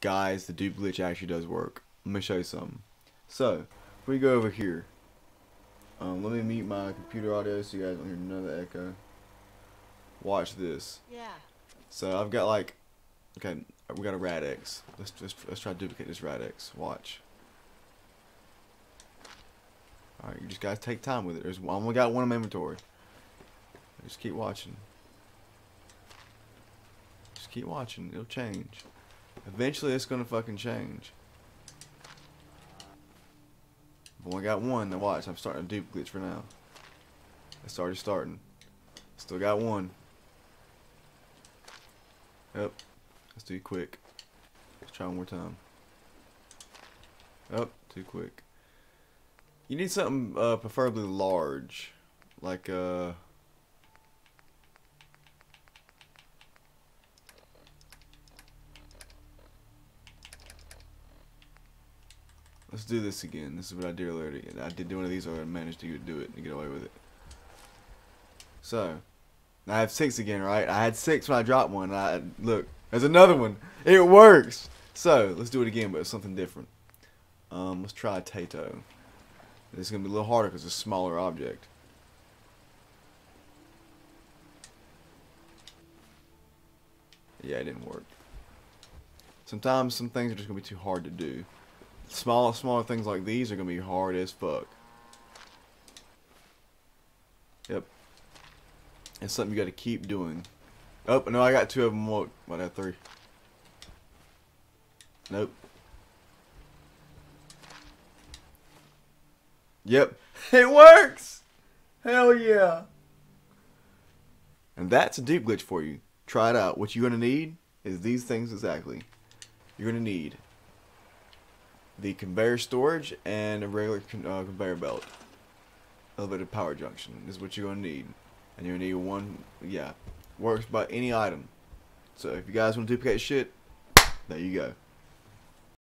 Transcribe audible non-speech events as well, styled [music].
guys, the dupe glitch actually does work. Let me show you something. So, if we go over here, um, let me mute my computer audio so you guys don't hear another echo. Watch this. Yeah. So I've got like, okay, we got a Rad-X. Let's just let's try to duplicate this Rad-X. Watch. All right, you just guys take time with it. There's I only got one in my inventory. Just keep watching. Just keep watching. It'll change. Eventually, it's gonna fucking change. I've only got one. Now watch. I'm starting a dupe glitch for now. It's already starting. Still got one. Yep. Let's do it quick. Let's try one more time. Up, too quick. You need something uh, preferably large, like uh. Let's do this again. This is what I did earlier. I did do one of these earlier and managed to do it and get away with it. So, I have six again, right? I had six when I dropped one. I look, there's another one. It works. So let's do it again, but it's something different. Um, let's try Tato. This is gonna be a little harder because it's a smaller object. Yeah, it didn't work. Sometimes some things are just gonna be too hard to do. Small, smaller things like these are gonna be hard as fuck. Yep. It's something you got to keep doing. Oh, no, I got two of them. What? What? I three. Nope. Yep. [laughs] It works! Hell yeah! And that's a deep glitch for you. Try it out. What you're going to need is these things exactly. You're going to need the conveyor storage and a regular con uh, conveyor belt. Elevated power junction is what you're going to need. And you're going to need one, yeah, works by any item. So if you guys want to duplicate shit, there you go.